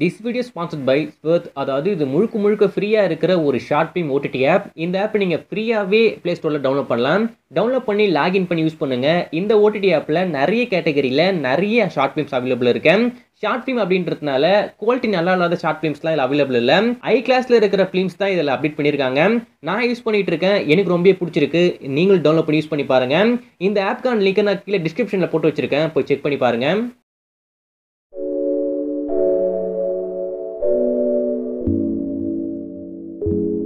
This video sponsored by ஸ்வர்த் அதாவது இது முழுக்க முழுக்க ஃப்ரீயாக இருக்கிற ஒரு ஷார்ட் ஃபிலிம் ஓடிடி ஆப் இந்த ஆப் நீங்கள் ஃப்ரீயாகவே ப்ளே ஸ்டோரில் டவுன்லோட் பண்ணலாம். டவுன்லோட் பண்ணி லாகின் பண்ணி யூஸ் பண்ணுங்கள் இந்த ஓடிடி ஆப்பில் நிறைய கேட்டகரியில் நிறைய ஷார்ட் ஃபிலிம்ஸ் அவைலபிள் இருக்கேன் ஷார்ட் ஃபிலிம் அப்படின்றதுனால குவாலிட்டி நல்லா இல்லாத ஷார்ட் ஃபிலிம்ஸ்லாம் இதில் அவைலபிள் இல்லை. ஐ கிளாஸில் இருக்கிற ஃபிலிம்ஸ் தான் இதில் அப்டேட் பண்ணியிருக்காங்க நான் யூஸ் பண்ணிட்டு இருக்கேன். எனக்கு ரொம்ப பிடிச்சிருக்கு. நீங்களும் டவுன்லோட் பண்ணி யூஸ் பண்ணி பாருங்கள் இந்த ஆப்கான லிங்க் நான் கீழே டிஸ்கிரிப்ஷனில் போட்டு வச்சிருக்கேன். போய் செக் பண்ணி பாருங்கள்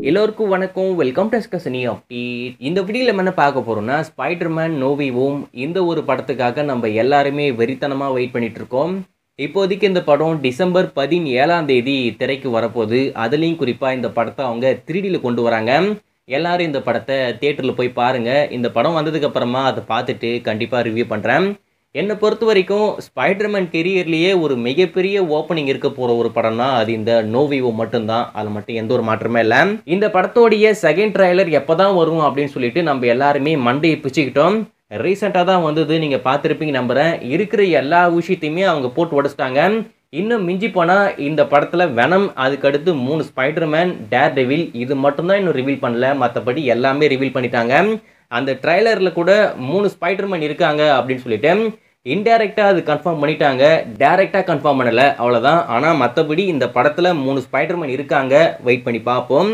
எல்லோருக்கும் வணக்கம். வெல்கம் டு ஸ்கசனி அப்டேட் இந்த வீடியோவில் என்ன பார்க்க போகிறோம்னா ஸ்பைடர்மேன் நோவி ஓம் இந்த ஒரு படத்துக்காக நம்ம எல்லாருமே வெறித்தனமாக வெயிட் பண்ணிகிட்ருக்கோம் இப்போதைக்கு இந்த படம் டிசம்பர் பதினேழாம் தேதி திரைக்கு வரப்போகுது. அதுலேயும் குறிப்பாக இந்த படத்தை அவங்க த்ரீடியில் கொண்டு வராங்க. எல்லோரும் இந்த படத்தை தேட்டரில் போய் பாருங்கள் இந்த படம் வந்ததுக்கப்புறமா அதை பார்த்துட்டு கண்டிப்பாக ரிவ்யூ பண்ணுறேன் என்னை பொறுத்த வரைக்கும் ஸ்பைடர்மேன் கெரியர்லேயே ஒரு மிகப்பெரிய ஓப்பனிங் இருக்க போகிற ஒரு படம்னா அது இந்த நோவிவோ மட்டும்தான். அதில் மட்டும் எந்த ஒரு மாற்றமே இல்லை. இந்த படத்தோடைய செகண்ட் ட்ரைலர் எப்போ தான் வரும் அப்படின்னு சொல்லிட்டு நம்ம எல்லாருமே மண்டையை பிச்சுக்கிட்டோம். ரீசெண்டாக தான் வந்தது நீங்கள் பார்த்துருப்பீங்க நம்புகிறேன் இருக்கிற எல்லா விஷயத்தையுமே அவங்க போட்டு உடச்சிட்டாங்க. இன்னும் மிஞ்சி போனால் இந்த படத்தில் வெனம் அதுக்கடுத்து மூணு ஸ்பைடர்மேன் டேர் டெவில் இது மட்டும்தான் இன்னும் ரிவீல் பண்ணல. மற்றபடி எல்லாமே ரிவீல் பண்ணிட்டாங்க. அந்த ட்ரைலரில் கூட மூணு ஸ்பைடர்மேன் இருக்காங்க அப்படின்னு சொல்லிட்டு இன்டைரக்டாக அது கன்ஃபார்ம் பண்ணிட்டாங்க. டேரெக்டாக கன்ஃபார்ம் பண்ணலை அவ்வளோதான் ஆனால் மற்றபடி இந்த படத்தில் மூணு ஸ்பைடர்மேன் இருக்காங்க. வெயிட் பண்ணி பார்ப்போம்.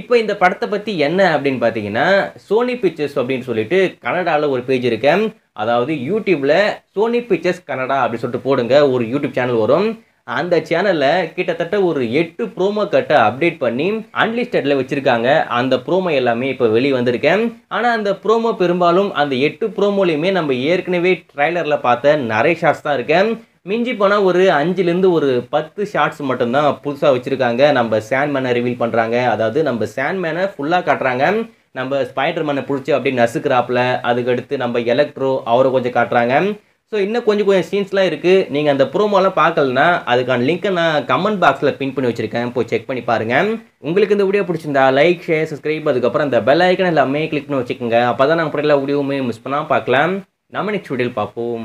இப்போ இந்த படத்தை பற்றி என்ன அப்படின்னு பார்த்தீங்கன்னா சோனி பிக்சர்ஸ் அப்படின்னு சொல்லிட்டு கனடாவில் ஒரு பேஜ் இருக்கேன் அதாவது யூடியூப்பில் சோனி பிக்சர்ஸ் கனடா அப்படின்னு சொல்லிட்டு போடுங்க. ஒரு யூடியூப் சேனல் வரும். அந்த சேனலில் கிட்டத்தட்ட ஒரு எட்டு ப்ரோமோ கட்டை அப்டேட் பண்ணி அன்லிஸ்டடில் வச்சுருக்காங்க. அந்த ப்ரோமோ எல்லாமே இப்போ வெளியே வந்திருக்கேன் ஆனால் அந்த ப்ரோமோ பெரும்பாலும் அந்த எட்டு ப்ரோமோலையுமே நம்ம ஏற்கனவே ட்ரைலரில் பார்த்த நிறைய ஷார்ட்ஸ் தான் இருக்கேன். மிஞ்சி போனால் ஒரு அஞ்சுலேருந்து ஒரு பத்து ஷார்ட்ஸ் மட்டும்தான் புதுசாக வச்சுருக்காங்க. நம்ம சேண்ட்மேனை ரிவீல் பண்ணுறாங்க அதாவது நம்ம சேண்ட்மேனை ஃபுல்லாக காட்டுறாங்க. நம்ம ஸ்பைடர் மேனை பிடிச்சி அப்படியே நசுக்கிறாப்புல. அதுக்கடுத்து நம்ம எலக்ட்ரோ அவரை கொஞ்சம் காட்டுறாங்க. ஸோ இன்னும் கொஞ்சம் கொஞ்சம் சீன்ஸ்லாம் இருக்குது நீங்கள் அந்த ப்ரோமோலாம் பார்க்கலனா அதுக்கான லிங்க்கை நான் கமெண்ட் பாக்ஸில் பின் பண்ணி வச்சுருக்கேன். போய் செக் பண்ணி பாருங்கள் உங்களுக்கு இந்த வீடியோ பிடிச்சிருந்தா லைக் ஷேர் சப்ஸ்கிரைப் அதுக்கப்புறம் இந்த பெல் ஐக்கன் எல்லாமே கிளிக் பண்ணி வச்சுக்கோங்க. அப்போ தான் நாங்கள் எல்லா வீடியோவுமே மிஸ் பண்ணால் பார்க்கலாம். நம்ம நெக்ஸ்ட் வீடியோவில் பார்ப்போம்.